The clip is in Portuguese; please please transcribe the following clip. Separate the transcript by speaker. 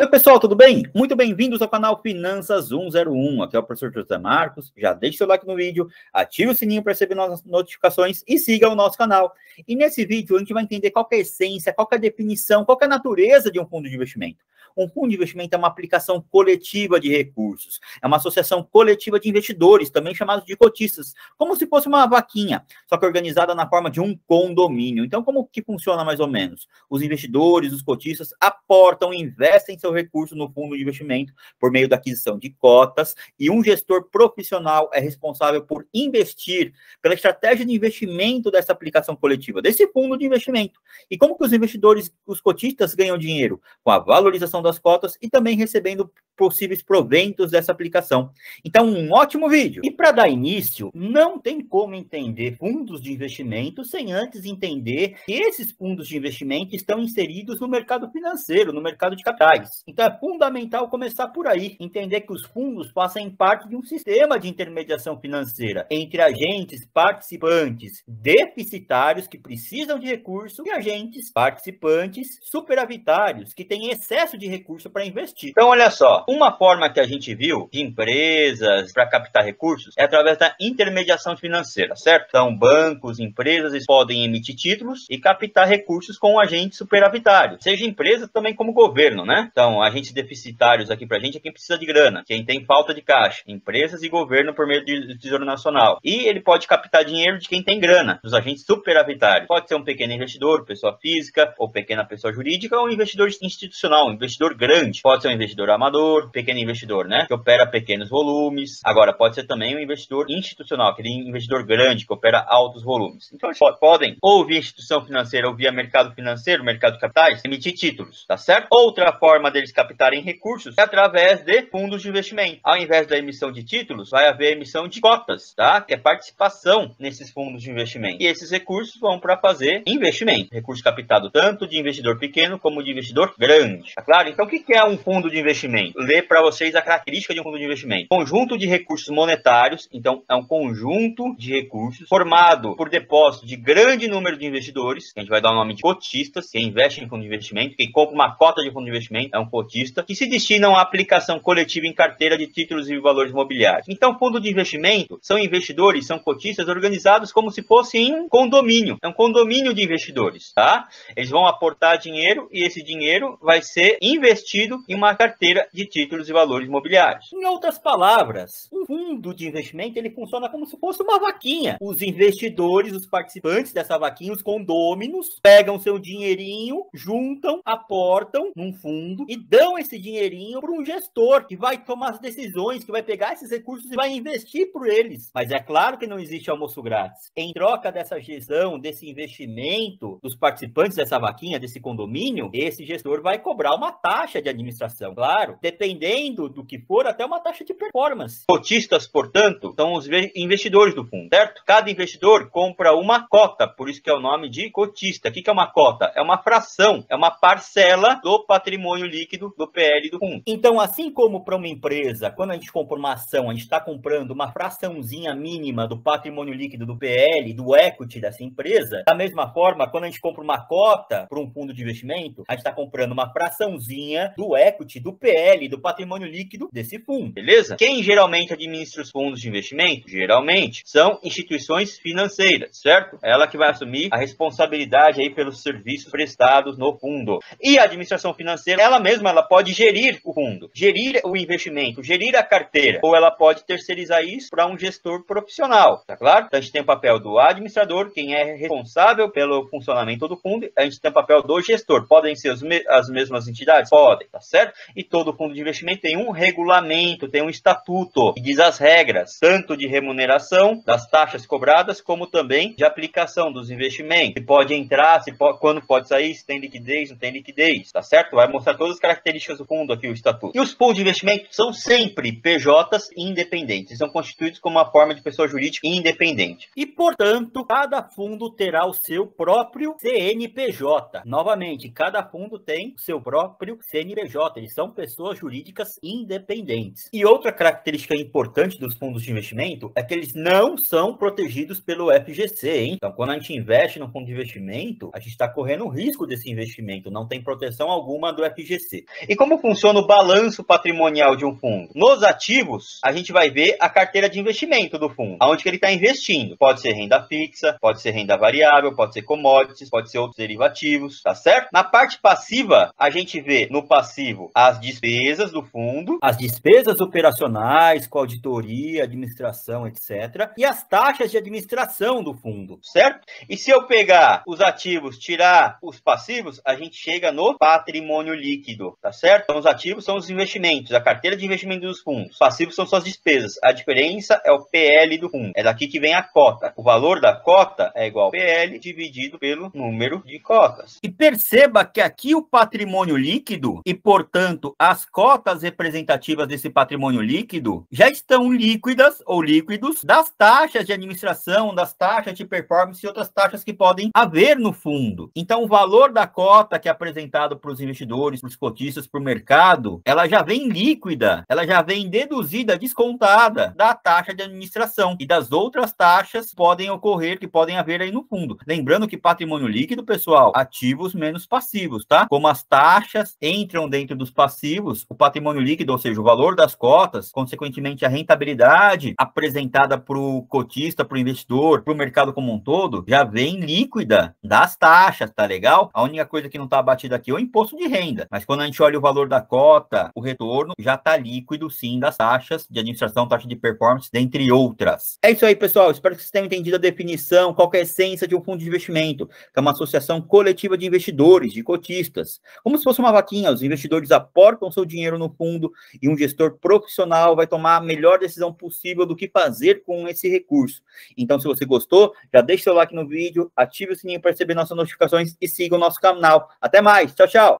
Speaker 1: Oi, pessoal, tudo bem? Muito bem-vindos ao canal Finanças 101. Aqui é o professor José Marcos. Já deixe seu like no vídeo, ative o sininho para receber nossas notificações e siga o nosso canal. E nesse vídeo a gente vai entender qual é a essência, qual é a definição, qual é a natureza de um fundo de investimento. Um fundo de investimento é uma aplicação coletiva de recursos, é uma associação coletiva de investidores, também chamados de cotistas, como se fosse uma vaquinha, só que organizada na forma de um condomínio. Então, como que funciona mais ou menos? Os investidores, os cotistas aportam, investem seu recurso no fundo de investimento por meio da aquisição de cotas e um gestor profissional é responsável por investir pela estratégia de investimento dessa aplicação coletiva, desse fundo de investimento. E como que os investidores, os cotistas ganham dinheiro? Com a valorização das cotas e também recebendo possíveis proventos dessa aplicação. Então, um ótimo vídeo. E para dar início, não tem como entender fundos de investimento sem antes entender que esses fundos de investimento estão inseridos no mercado financeiro, no mercado de capitais. Então, é fundamental começar por aí, entender que os fundos fazem parte de um sistema de intermediação financeira entre agentes participantes deficitários que precisam de recurso e agentes participantes superavitários que têm excesso de recurso para investir. Então, olha só, uma forma que a gente viu de empresas para captar recursos é através da intermediação financeira, certo? Então, bancos, empresas podem emitir títulos e captar recursos com agentes superavitários, seja empresa também como governo, né? Então, agentes deficitários aqui para a gente é quem precisa de grana, quem tem falta de caixa, empresas e governo por meio do Tesouro Nacional. E ele pode captar dinheiro de quem tem grana, dos agentes superavitários. Pode ser um pequeno investidor, pessoa física, ou pequena pessoa jurídica, ou um investidor institucional, um investidor grande. Pode ser um investidor amador, investidor, pequeno investidor, né? Que opera pequenos volumes. Agora, pode ser também um investidor institucional, aquele investidor grande que opera altos volumes. Então, eles podem ou via instituição financeira ou via mercado financeiro, mercado de capitais, emitir títulos, tá certo? Outra forma deles captarem recursos é através de fundos de investimento. Ao invés da emissão de títulos, vai haver emissão de cotas, tá? Que é participação nesses fundos de investimento. E esses recursos vão para fazer investimento. Recurso captado tanto de investidor pequeno como de investidor grande, tá claro? Então, o que é um fundo de investimento? ler para vocês a característica de um fundo de investimento. Conjunto de recursos monetários, então é um conjunto de recursos formado por depósito de grande número de investidores, que a gente vai dar o nome de cotistas, que investe em fundo de investimento, quem compra uma cota de fundo de investimento é um cotista, que se destinam à aplicação coletiva em carteira de títulos e valores imobiliários. Então, fundo de investimento são investidores, são cotistas organizados como se fosse um condomínio. É um condomínio de investidores, tá? Eles vão aportar dinheiro e esse dinheiro vai ser investido em uma carteira de títulos e valores imobiliários. Em outras palavras, um fundo de investimento ele funciona como se fosse uma vaquinha. Os investidores, os participantes dessa vaquinha, os condôminos, pegam seu dinheirinho, juntam, aportam num fundo e dão esse dinheirinho para um gestor que vai tomar as decisões, que vai pegar esses recursos e vai investir por eles. Mas é claro que não existe almoço grátis. Em troca dessa gestão, desse investimento dos participantes dessa vaquinha, desse condomínio, esse gestor vai cobrar uma taxa de administração. Claro, depende dependendo do que for, até uma taxa de performance. Cotistas, portanto, são os investidores do fundo, certo? Cada investidor compra uma cota, por isso que é o nome de cotista. O que é uma cota? É uma fração, é uma parcela do patrimônio líquido do PL do fundo. Então, assim como para uma empresa, quando a gente compra uma ação, a gente está comprando uma fraçãozinha mínima do patrimônio líquido do PL, do equity dessa empresa, da mesma forma, quando a gente compra uma cota para um fundo de investimento, a gente está comprando uma fraçãozinha do equity, do PL, do patrimônio líquido desse fundo, beleza? Quem geralmente administra os fundos de investimento? Geralmente são instituições financeiras, certo? Ela que vai assumir a responsabilidade aí pelos serviços prestados no fundo. E a administração financeira, ela mesma, ela pode gerir o fundo, gerir o investimento, gerir a carteira, ou ela pode terceirizar isso para um gestor profissional, tá claro? Então a gente tem o papel do administrador, quem é responsável pelo funcionamento do fundo, a gente tem o papel do gestor. Podem ser as mesmas entidades? Podem, tá certo? E todo fundo de investimento tem um regulamento, tem um estatuto que diz as regras, tanto de remuneração das taxas cobradas, como também de aplicação dos investimentos. Se pode entrar, se pode, quando pode sair, se tem liquidez, não tem liquidez, tá certo? Vai mostrar todas as características do fundo aqui, o estatuto. E os fundos de investimento são sempre PJs independentes, são constituídos como uma forma de pessoa jurídica independente. E, portanto, cada fundo terá o seu próprio CNPJ. Novamente, cada fundo tem o seu próprio CNPJ, eles são pessoas jurídicas independentes. E outra característica importante dos fundos de investimento é que eles não são protegidos pelo FGC, hein? Então, quando a gente investe no fundo de investimento, a gente está correndo o risco desse investimento, não tem proteção alguma do FGC. E como funciona o balanço patrimonial de um fundo? Nos ativos, a gente vai ver a carteira de investimento do fundo, aonde que ele está investindo. Pode ser renda fixa, pode ser renda variável, pode ser commodities, pode ser outros derivativos, tá certo? Na parte passiva, a gente vê no passivo as despesas do fundo, as despesas operacionais, com auditoria, administração, etc. E as taxas de administração do fundo, certo? E se eu pegar os ativos, tirar os passivos, a gente chega no patrimônio líquido, tá certo? Então, os ativos são os investimentos, a carteira de investimento dos fundos. Os passivos são suas despesas. A diferença é o PL do fundo. É daqui que vem a cota. O valor da cota é igual ao PL dividido pelo número de cotas. E perceba que aqui o patrimônio líquido e, portanto, as cotas representativas desse patrimônio líquido já estão líquidas ou líquidos das taxas de administração, das taxas de performance e outras taxas que podem haver no fundo. Então, o valor da cota que é apresentado para os investidores, para os cotistas, para o mercado, ela já vem líquida, ela já vem deduzida, descontada da taxa de administração e das outras taxas que podem ocorrer, que podem haver aí no fundo. Lembrando que patrimônio líquido, pessoal, ativos menos passivos, tá? Como as taxas entram dentro dos passivos, o patrimônio líquido, ou seja, o valor das cotas, consequentemente a rentabilidade apresentada para o cotista, para o investidor, para o mercado como um todo, já vem líquida das taxas, tá legal? A única coisa que não está abatida aqui é o imposto de renda, mas quando a gente olha o valor da cota, o retorno já está líquido sim das taxas de administração, taxa de performance, dentre outras. É isso aí, pessoal. Espero que vocês tenham entendido a definição, qual é a essência de um fundo de investimento, que é uma associação coletiva de investidores, de cotistas. Como se fosse uma vaquinha, os investidores aportam seu dinheiro no fundo e um gestor profissional vai tomar a melhor decisão possível do que fazer com esse recurso. Então, se você gostou, já deixe seu like no vídeo, ative o sininho para receber nossas notificações e siga o nosso canal. Até mais, tchau, tchau!